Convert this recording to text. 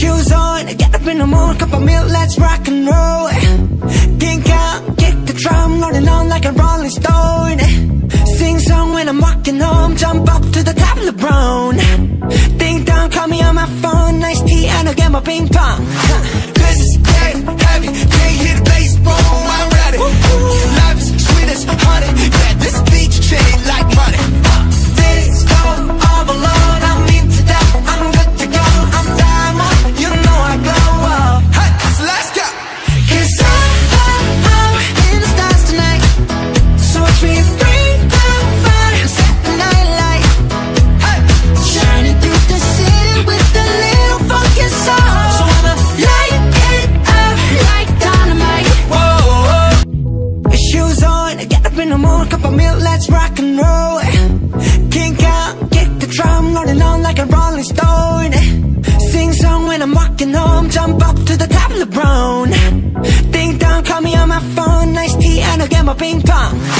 Shoes on, get up in the morning, cup of milk, let's rock and roll. Kink out, kick the drum, rolling on like a rolling stone. Sing song when I'm walking home, jump up to the top of the brown. Ding dong, call me on my phone, nice tea, and I'll get my ping pong. This On, get up in the morning, cup of milk, let's rock and roll. Kink out, kick the drum, rolling on like a rolling stone. Sing song when I'm walking home, jump up to the top of the brown Ding dong, call me on my phone, nice tea, and I'll get my ping pong